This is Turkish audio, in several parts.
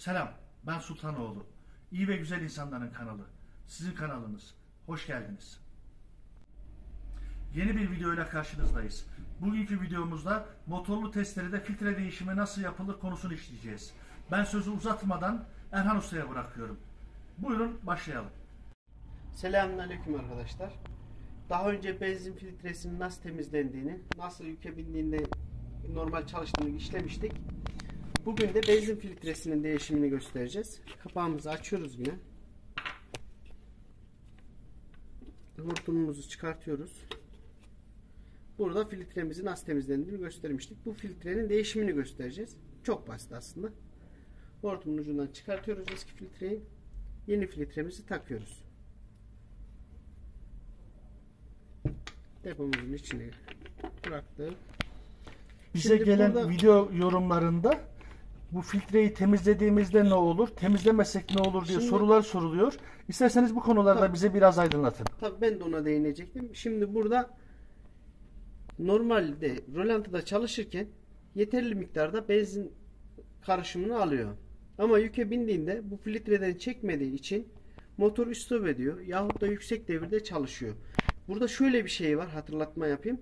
Selam, ben Sultanoğlu. İyi ve güzel insanların kanalı. Sizin kanalınız. Hoş geldiniz. Yeni bir videoyla karşınızdayız. Bugünkü videomuzda motorlu testerede filtre değişimi nasıl yapılır konusunu işleyeceğiz. Ben sözü uzatmadan Erhan Usta'ya bırakıyorum. Buyurun başlayalım. Selamünaleyküm arkadaşlar. Daha önce benzin filtresinin nasıl temizlendiğini, nasıl yüke bindiğinde normal çalıştığını işlemiştik. Bugün de benzin filtresinin değişimini göstereceğiz. Kapağımızı açıyoruz yine. Hortumumuzu çıkartıyoruz. Burada filtremizin nasıl temizlendiğini göstermiştik. Bu filtrenin değişimini göstereceğiz. Çok basit aslında. Hortumun ucundan çıkartıyoruz eski filtreyi. Yeni filtremizi takıyoruz. Depomuzun içine bıraktık. Bize Şimdi gelen burada- video yorumlarında bu filtreyi temizlediğimizde ne olur, temizlemesek ne olur diye Şimdi- sorular soruluyor. İsterseniz bu konularda Tabii. bize biraz aydınlatın. Tabii ben de ona değinecektim. Şimdi burada normalde rolantıda çalışırken yeterli miktarda benzin karışımını alıyor. Ama yüke bindiğinde bu filtreden çekmediği için motor stop ediyor yahut da yüksek devirde çalışıyor. Burada şöyle bir şey var hatırlatma yapayım.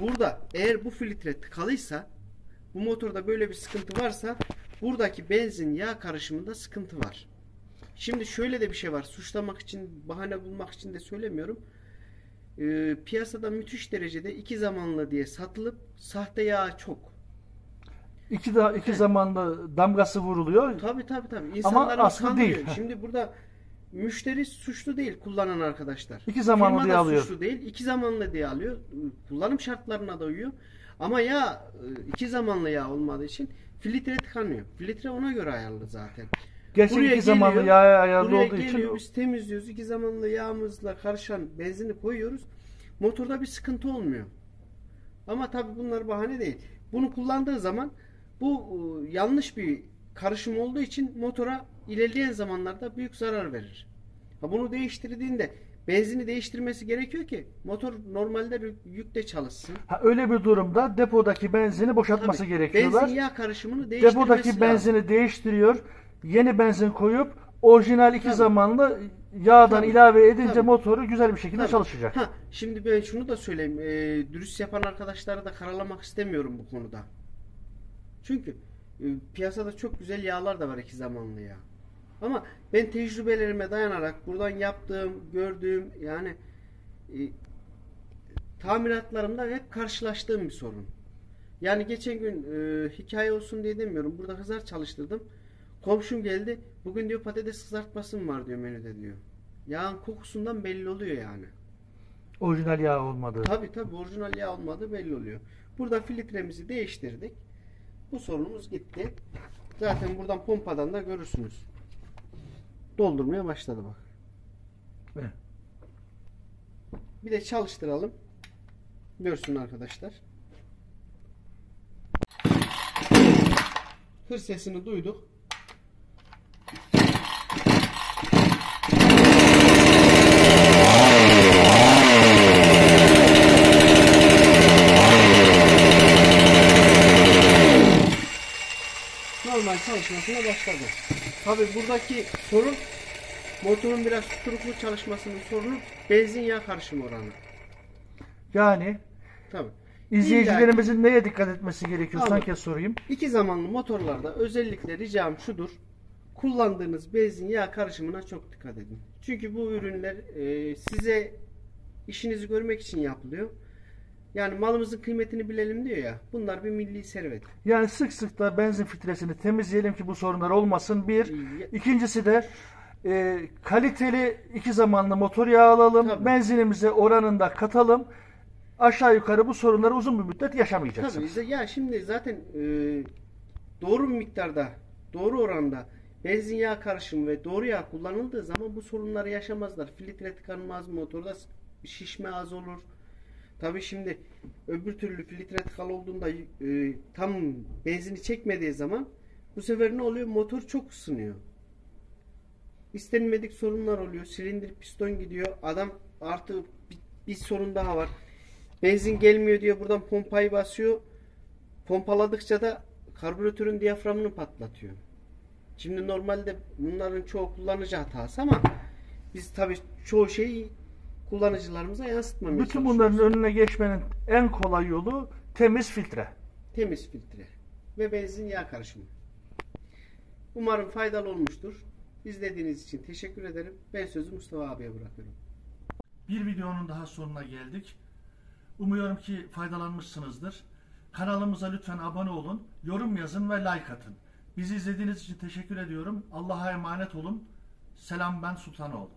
Burada eğer bu filtre tıkalıysa bu motorda böyle bir sıkıntı varsa buradaki benzin yağ karışımında sıkıntı var. Şimdi şöyle de bir şey var. Suçlamak için, bahane bulmak için de söylemiyorum. Ee, piyasada müthiş derecede iki zamanlı diye satılıp sahte yağ çok. İki, da, iki zamanlı damgası vuruluyor. Tabi tabi tabi. İnsanlar aslı kandırıyor. değil. Şimdi burada müşteri suçlu değil kullanan arkadaşlar. İki zamanlı Firma diye alıyor. suçlu değil. iki zamanlı diye alıyor. Kullanım şartlarına da uyuyor. Ama ya iki zamanlı yağ olmadığı için filtre tıkanıyor. Filtre ona göre ayarlı zaten. Gerçi Buraya iki zamanlı yağa ayarlı olduğu geliyor, için biz temizliyoruz. iki zamanlı yağımızla karışan benzini koyuyoruz. Motorda bir sıkıntı olmuyor. Ama tabi bunlar bahane değil. Bunu kullandığı zaman bu e, yanlış bir karışım olduğu için motora ilerleyen zamanlarda büyük zarar verir. Ha bunu değiştirdiğinde benzini değiştirmesi gerekiyor ki motor normalde bir yükte çalışsın. ha, öyle bir durumda depodaki benzini boşaltması Tabii, gerekiyorlar. Benzin yağ karışımını değiştirmesi Depodaki lazım. benzini değiştiriyor. Yeni benzin koyup orijinal iki Tabii. zamanlı yağdan Tabii. ilave edince Tabii. motoru güzel bir şekilde Tabii. çalışacak. Ha, şimdi ben şunu da söyleyeyim. Ee, dürüst yapan arkadaşları da karalamak istemiyorum bu konuda. Çünkü e, piyasada çok güzel yağlar da var iki zamanlı yağ. Ama ben tecrübelerime dayanarak buradan yaptığım, gördüğüm yani e, tamiratlarımda hep karşılaştığım bir sorun. Yani geçen gün e, hikaye olsun diye demiyorum. Burada hızar çalıştırdım. Komşum geldi. Bugün diyor patates kızartması mı var diyor menüde diyor. Yağın kokusundan belli oluyor yani. Orijinal yağ olmadığı. Tabi tabi orijinal yağ olmadığı belli oluyor. Burada filtremizi değiştirdik. Bu sorunumuz gitti. Zaten buradan pompadan da görürsünüz. Doldurmaya başladı bak. Evet. Bir de çalıştıralım. Görsün arkadaşlar. Hır sesini duyduk. normal çalışmasına başladı. Tabi buradaki sorun motorun biraz tuturuklu çalışmasının sorunu benzin yağ karışımı oranı. Yani Tabi. izleyicilerimizin neye dikkat etmesi gerekiyor? Abi. Son kez sorayım. İki zamanlı motorlarda özellikle ricam şudur. Kullandığınız benzin yağ karışımına çok dikkat edin. Çünkü bu ürünler e, size işinizi görmek için yapılıyor. Yani malımızın kıymetini bilelim diyor ya. Bunlar bir milli servet. Yani sık sık da benzin filtresini temizleyelim ki bu sorunlar olmasın. Bir. İkincisi de e, kaliteli iki zamanlı motor yağı alalım. Tabii. Benzinimize oranında katalım. Aşağı yukarı bu sorunları uzun bir müddet yaşamayacaksınız. Tabii ya şimdi zaten e, doğru bir miktarda, doğru oranda benzin yağ karışımı ve doğru yağ kullanıldığı zaman bu sorunları yaşamazlar. Filtre tıkanmaz, motorda şişme az olur. Tabii şimdi öbür türlü filtre tıkalı olduğunda e, tam benzini çekmediği zaman bu sefer ne oluyor? Motor çok ısınıyor. İstenmedik sorunlar oluyor. Silindir piston gidiyor. Adam artı bir, bir sorun daha var. Benzin gelmiyor diye buradan pompayı basıyor. Pompaladıkça da karbüratörün diyaframını patlatıyor. Şimdi normalde bunların çoğu kullanıcı hatası ama biz tabii çoğu şeyi kullanıcılarımıza yansıtmamaya Bütün çalışıyoruz. bunların önüne geçmenin en kolay yolu temiz filtre. temiz filtre ve benzin yağ karışımı. Umarım faydalı olmuştur. İzlediğiniz için teşekkür ederim. Ben sözü Mustafa abiye bırakıyorum. Bir videonun daha sonuna geldik. Umuyorum ki faydalanmışsınızdır. Kanalımıza lütfen abone olun, yorum yazın ve like atın. Bizi izlediğiniz için teşekkür ediyorum. Allah'a emanet olun. Selam ben Sultanoğlu.